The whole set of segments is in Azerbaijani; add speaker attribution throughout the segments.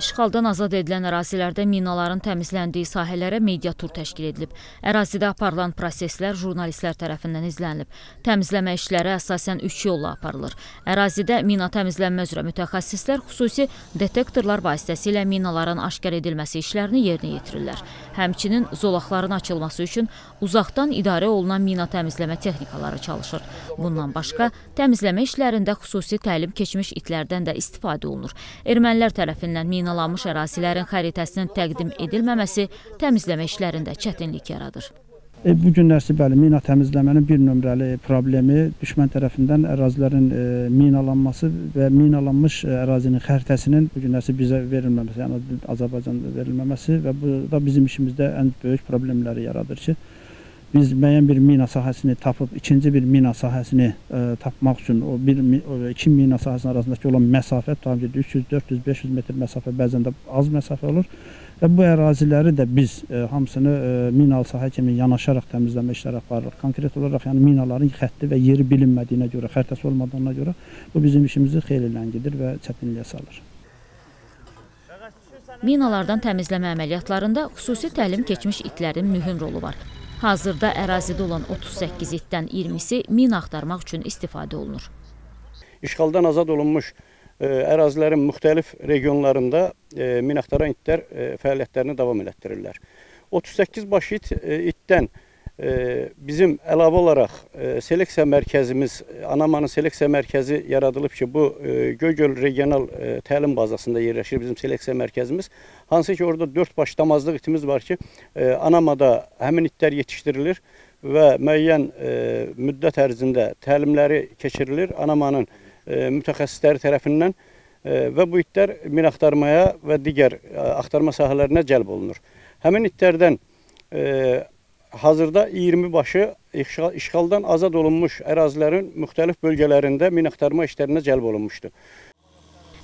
Speaker 1: İşğaldan azad edilən ərazilərdə minaların təmizləndiyi sahələrə media tur təşkil edilib. Ərazidə aparılan proseslər jurnalistlər tərəfindən izlənilib. Təmizləmə işləri əsasən üç yolla aparılır. Ərazidə mina təmizlənmə üzrə mütəxəssislər xüsusi detektorlar vasitəsilə minaların aşkar edilməsi işlərini yerinə yetirirlər. Həmçinin zolaqların açılması üçün uzaqdan idarə olunan mina təmizləmə texnikaları çalışır. Bundan başqa təmizləmə işlərində xüsusi təlim keçmiş itlərdən də istifadə olunur. Ermənilər tərəfindən minalanmış ərazilərin xəritəsinin təqdim edilməməsi təmizləmə işlərində çətinlik yaradır.
Speaker 2: E, bu günlərsi bəli mina təmizləmənin bir nömrəli problemi düşmən tərəfindən ərazilərin e, minalanması və minalanmış ərazinin xəritəsinin bu günlərsi bizə verilməməsi, yəni Azərbaycanda verilməməsi və bu da bizim işimizdə ən böyük problemləri yaradır ki, biz müəyyən bir mina sahəsini tapıb ikinci bir mina sahəsini ə, tapmaq üçün o bir o iki mina sahəsinin arasındakı olan məsafə tam ki 300, 400, 500 metr məsafə bəzən də az məsafə olur və bu əraziləri də biz ə, hamısını ə, minalı sahə kimi yanaşaraq təmizləmə işləri aparırıq. Konkret olaraq yəni minaların xətti və yeri bilinmədiyinə görə, xəritəsi olmadığına görə bu bizim işimizi xeyli ləngidir və çətinliyə salır.
Speaker 1: Minalardan təmizləmə əməliyyatlarında xüsusi təlim keçmiş itlərin mühüm rolu var. Hazırda ərazidə olan 38 itdən 20-si min axtarmaq üçün istifadə olunur.
Speaker 3: İşğaldan azad olunmuş ə, ərazilərin müxtəlif regionlarında ə, min axtaran itlər ə, fəaliyyətlərini davam elətdirirlər. 38 baş it itdən bizim əlavə olaraq seleksiya mərkəzimiz, Anamanın seleksiya mərkəzi yaradılıb ki, bu Göygöl regional təlim bazasında yerləşir bizim seleksiya mərkəzimiz. Hansı ki, orada 4 baş damazlıq itimiz var ki, Anamada həmin itlər yetişdirilir və müəyyən müddət ərzində təlimləri keçirilir Anamanın mütəxəssisləri tərəfindən və bu itlər min axtarmaya və digər axtarma sahələrinə cəlb olunur. Həmin itlərdən hazırda 20 başı işğaldan azad olunmuş ərazilərin müxtəlif bölgələrində minaxtarma işlərinə cəlb olunmuşdur.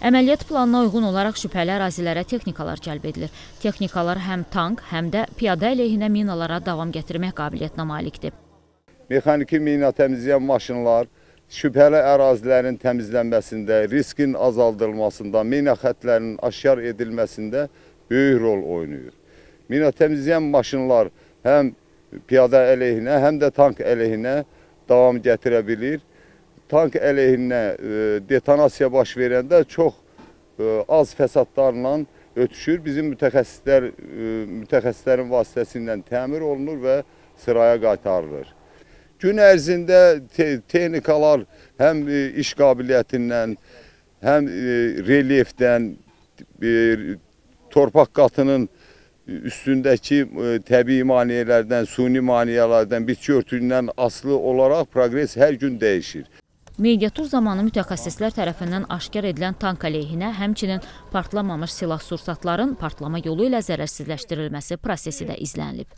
Speaker 1: Əməliyyat planına uyğun olaraq şübhəli ərazilərə texnikalar cəlb edilir. Texnikalar həm tank, həm də piyada əleyhinə minalara davam gətirmək qabiliyyətinə malikdir.
Speaker 4: Mexaniki mina təmizləyən maşınlar şübhəli ərazilərin təmizlənməsində, riskin azaldılmasında, mina xətlərinin aşkar edilməsində böyük rol oynayır. Mina təmizləyən maşınlar həm piyada əleyhinə, həm də tank əleyhinə davam gətirə bilir. Tank əleyhinə e, detonasiya baş verəndə çox e, az fəsadlarla ötüşür. Bizim mütəxəssislər e, mütəxəssislərin vasitəsilə təmir olunur və sıraya qaytarılır. Gün ərzində te texnikalar həm iş qabiliyyətindən, həm relyefdən, torpaq qatının üstündəki e, təbii maneələrdən, suni maneələrdən, bitki örtüyündən asılı olaraq proqres hər gün dəyişir.
Speaker 1: Mediatur zamanı mütəxəssislər tərəfindən aşkar edilən tank əleyhinə, həmçinin partlamamış silah sursatların partlama yolu ilə zərərsizləşdirilməsi prosesi də izlənilib.